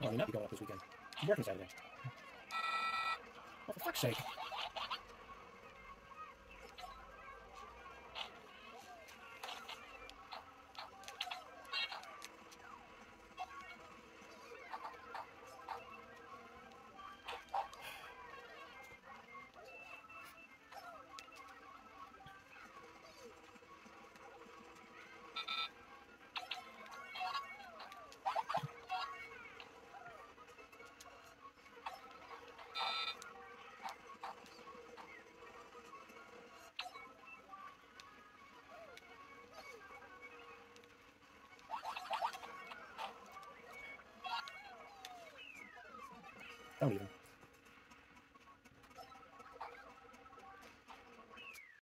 I mean, not be going up this weekend. I'm working Saturday. Oh, for fuck's sake. Oh, don't even.